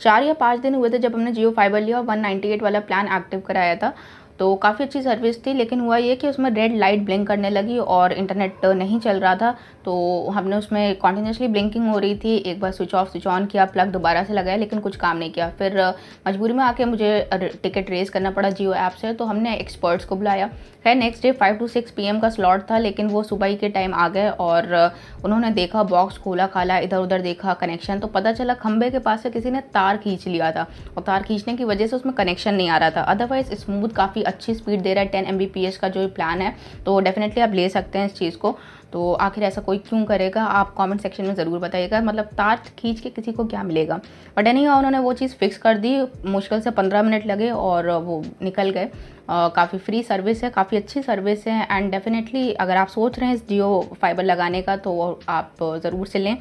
चार या पाँच दिन हुए थे जब हमने जियो फाइबर लिया और वन वाला प्लान एक्टिव कराया था। तो काफ़ी अच्छी सर्विस थी, लेकिन हुआ ये कि उसमें रेड लाइट ब्लिंक करने लगी और इंटरनेट नहीं चल रहा था। तो हमने उसमें कॉन्टीन्यूसली ब्लिंकिंग हो रही थी। एक बार स्विच ऑफ़ स्विच ऑन किया प्लग दोबारा से लगाया, लेकिन कुछ काम नहीं किया। फिर मजबूरी में आके मुझे टिकट रेस करना पड़ा जियो ऐप से तो हमने एक्सपर्ट्स को बुलाया। खैर next day five to six P का स्लॉट था, लेकिन वो सुबह ही के टाइम आ गए और उन्होंने देखा बॉक्स खोला, खाला इधर उधर देखा कनेक्शन तो पता चला खंबे के पास से किसी ने तार खींच लिया था और तार खींचने की वजह से उसमें कनेक्शन नहीं आ रहा था। अदरवाइज़ स्मूथ काफ़ी अच्छी स्पीड दे रहा है टेन एम का जो प्लान है तो डेफिनेटली आप ले सकते हैं इस चीज़ को। तो आखिर ऐसा कोई क्यों करेगा, आप कमेंट सेक्शन में ज़रूर बताइएगा। मतलब तार खींच के किसी को क्या मिलेगा? बट एनी उन्होंने वो चीज़ फिक्स कर दी। मुश्किल से पंद्रह मिनट लगे और वो निकल गए। काफ़ी फ्री सर्विस है, काफ़ी अच्छी सर्विस है। एंड डेफिनेटली अगर आप सोच रहे हैं इस जियो फाइबर लगाने का तो आप ज़रूर से लें।